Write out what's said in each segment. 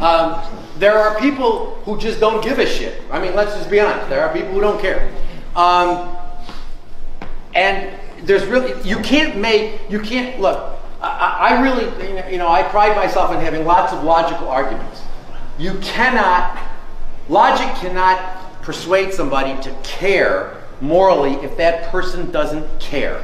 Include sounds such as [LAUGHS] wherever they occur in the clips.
Um, there are people who just don't give a shit. I mean, let's just be honest. There are people who don't care. Um, and there's really, you can't make, you can't, look, I, I really, you know, I pride myself in having lots of logical arguments. You cannot, logic cannot persuade somebody to care morally if that person doesn't care.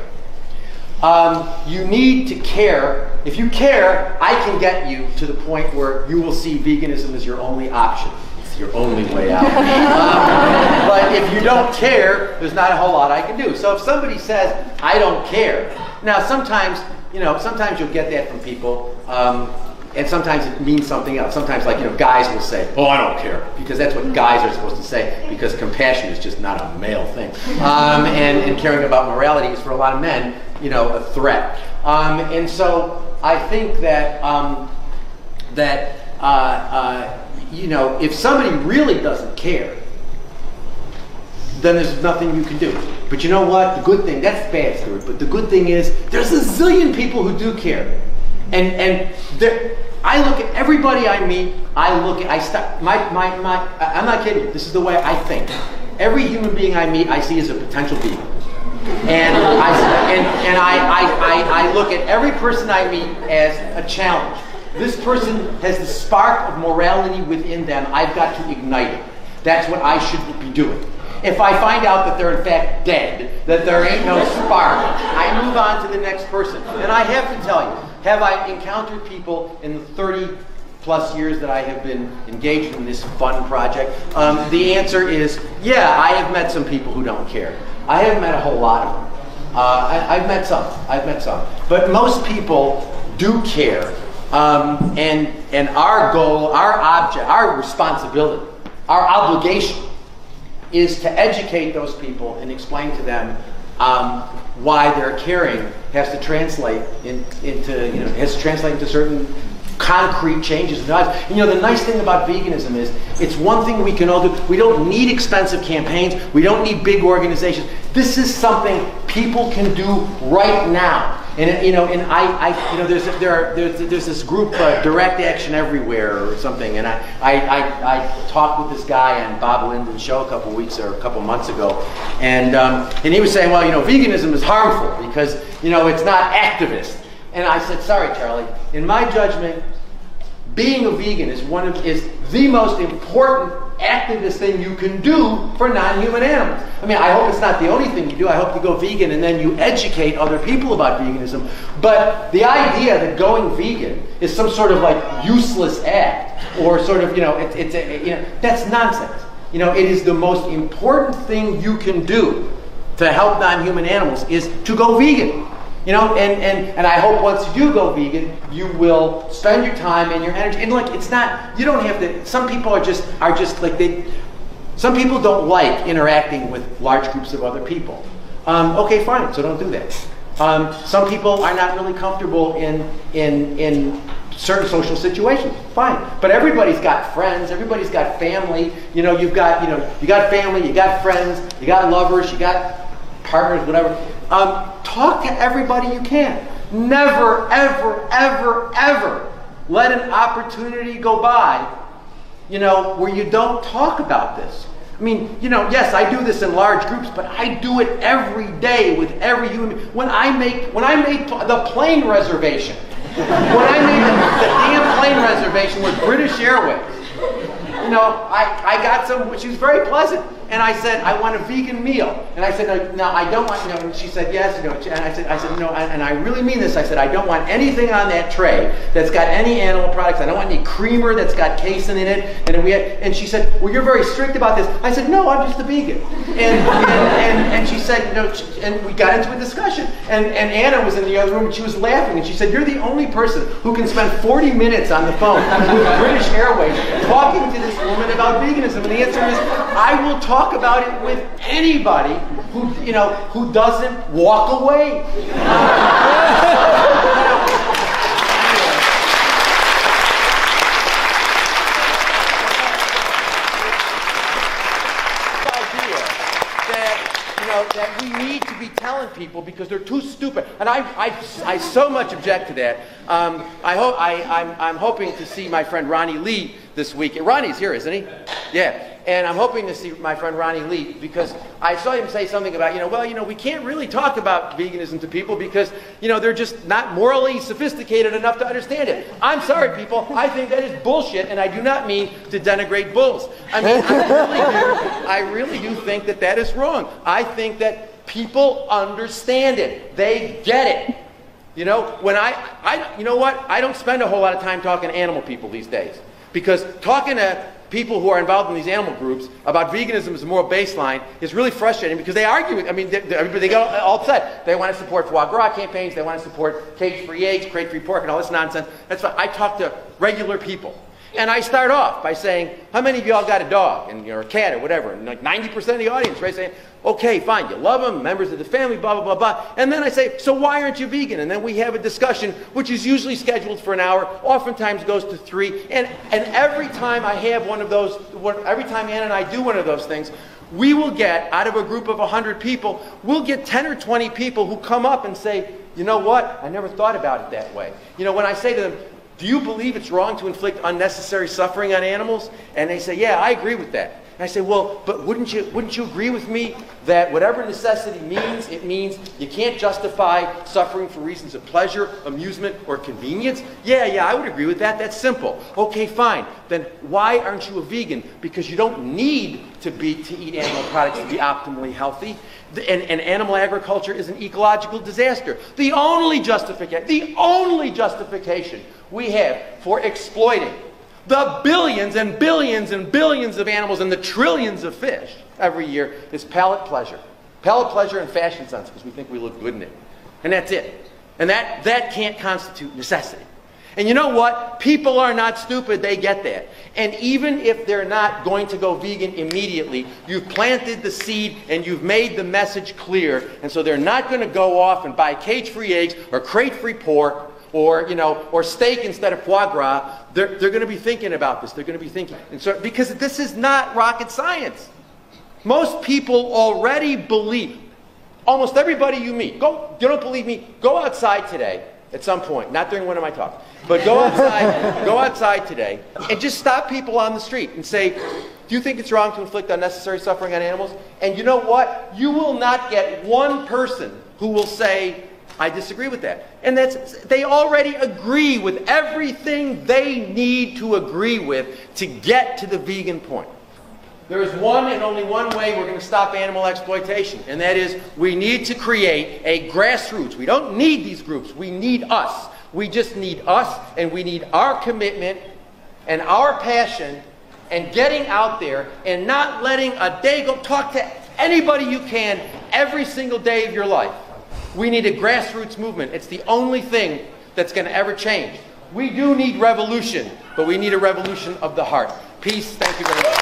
Um, you need to care. If you care, I can get you to the point where you will see veganism as your only option. It's your only way out. [LAUGHS] um, but if you don't care, there's not a whole lot I can do. So if somebody says, I don't care, now sometimes, you know, sometimes you'll get that from people. Um, and sometimes it means something else. Sometimes, like, you know, guys will say, oh, I don't care, because that's what guys are supposed to say, because compassion is just not a male thing. Um, and, and caring about morality is, for a lot of men, you know, a threat. Um, and so I think that, um, that uh, uh, you know, if somebody really doesn't care, then there's nothing you can do. But you know what? The good thing, that's bad, Stuart, but the good thing is there's a zillion people who do care. And, and I look at everybody I meet, I look at, I stop, my, my, my, I'm not kidding this is the way I think. Every human being I meet, I see as a potential being. And, I, and, and I, I, I, I look at every person I meet as a challenge. This person has the spark of morality within them. I've got to ignite it. That's what I should be doing. If I find out that they're in fact dead, that there ain't no spark, I move on to the next person. And I have to tell you, have I encountered people in the 30 plus years that I have been engaged in this fun project? Um, the answer is yeah, I have met some people who don't care. I haven't met a whole lot of them. Uh, I, have met some. I've met some. But most people do care. Um, and, and our goal, our object, our responsibility, our obligation is to educate those people and explain to them um, why their caring has to translate in, into, you know, has to translate into certain concrete changes in lives. You know, the nice thing about veganism is it's one thing we can all do. We don't need expensive campaigns. We don't need big organizations. This is something people can do right now. And you know, and I, I you know, there's there are there's, there's this group, uh, Direct Action Everywhere or something, and I, I, I, I, talked with this guy on Bob Linden's show a couple weeks or a couple months ago, and um, and he was saying, well, you know, veganism is harmful because you know it's not activist. And I said, sorry, Charlie. In my judgment, being a vegan is one of is the most important activist thing you can do for non-human animals. I mean, I hope it's not the only thing you do. I hope you go vegan and then you educate other people about veganism. But the idea that going vegan is some sort of like useless act or sort of, you know, it, it's a, you know, that's nonsense. You know, it is the most important thing you can do to help non-human animals is to go vegan. You know, and, and, and I hope once you do go vegan, you will spend your time and your energy. And like, it's not, you don't have to, some people are just, are just like they, some people don't like interacting with large groups of other people. Um, okay, fine, so don't do that. Um, some people are not really comfortable in, in, in certain social situations. Fine. But everybody's got friends, everybody's got family. You know, you've got, you know, you got family, you got friends, you got lovers, you got partners, whatever. Um, talk to everybody you can. Never, ever, ever, ever let an opportunity go by, you know, where you don't talk about this. I mean, you know, yes, I do this in large groups, but I do it every day with every human. When I make, when I made the plane reservation, when I made the, the damn plane reservation with British Airways, you know, I, I got some, she was very pleasant. And I said, I want a vegan meal. And I said, no, no I don't want, know, and she said, yes, know, and I said, I said, no, and I really mean this. I said, I don't want anything on that tray that's got any animal products. I don't want any creamer that's got casein in it. And we had, and she said, well, you're very strict about this. I said, no, I'm just a vegan. And, and, and, and she said, no, and we got into a discussion. And, and Anna was in the other room and she was laughing. And she said, you're the only person who can spend 40 minutes on the phone with British Airways talking to this woman about veganism. And the answer is, I will talk talk about it with anybody who, you know, who doesn't walk away. that we need to be telling people because they're too stupid. And I, I, I so much object to that. Um, I hope, I, I'm, I'm hoping to see my friend Ronnie Lee this week. Ronnie's here, isn't he? Yeah. And I'm hoping to see my friend Ronnie Lee because I saw him say something about, you know, well, you know, we can't really talk about veganism to people because, you know, they're just not morally sophisticated enough to understand it. I'm sorry, people. I think that is bullshit, and I do not mean to denigrate bulls. I mean, I really do, [LAUGHS] I really do think that that is wrong. I think that people understand it. They get it. You know, when I, I, you know what? I don't spend a whole lot of time talking to animal people these days because talking to people who are involved in these animal groups about veganism as a moral baseline is really frustrating because they argue I mean, they, they, they get all upset. They want to support foie gras campaigns, they want to support cage-free eggs, crate-free pork, and all this nonsense. That's why I talk to regular people. And I start off by saying, how many of y'all got a dog and, or a cat or whatever? And like 90% of the audience, right, saying, okay, fine, you love them, members of the family, blah, blah, blah, blah. And then I say, so why aren't you vegan? And then we have a discussion, which is usually scheduled for an hour, oftentimes goes to three. And, and every time I have one of those, every time Ann and I do one of those things, we will get, out of a group of 100 people, we'll get 10 or 20 people who come up and say, you know what? I never thought about it that way. You know, when I say to them, do you believe it's wrong to inflict unnecessary suffering on animals? And they say, Yeah, I agree with that. And I say, Well, but wouldn't you, wouldn't you agree with me that whatever necessity means, it means you can't justify suffering for reasons of pleasure, amusement, or convenience? Yeah, yeah, I would agree with that. That's simple. Okay, fine. Then why aren't you a vegan? Because you don't need to be to eat animal products to be optimally healthy. And, and animal agriculture is an ecological disaster. The only justification, the only justification we have for exploiting the billions and billions and billions of animals and the trillions of fish every year is palate pleasure. Palate pleasure and fashion sense because we think we look good in it. And that's it. And that, that can't constitute necessity. And you know what? People are not stupid. They get that. And even if they're not going to go vegan immediately, you've planted the seed and you've made the message clear. And so they're not going to go off and buy cage-free eggs or crate-free pork or, you know, or steak instead of foie gras. They're, they're going to be thinking about this. They're going to be thinking. And so, because this is not rocket science. Most people already believe. Almost everybody you meet. Go, you don't believe me? Go outside today at some point, not during one of my talks, but go outside, [LAUGHS] go outside today and just stop people on the street and say, do you think it's wrong to inflict unnecessary suffering on animals? And you know what? You will not get one person who will say, I disagree with that. And that's, they already agree with everything they need to agree with to get to the vegan point. There is one and only one way we're going to stop animal exploitation, and that is we need to create a grassroots. We don't need these groups, we need us. We just need us, and we need our commitment and our passion and getting out there and not letting a day go. Talk to anybody you can every single day of your life. We need a grassroots movement. It's the only thing that's going to ever change. We do need revolution, but we need a revolution of the heart. Peace. Thank you very much.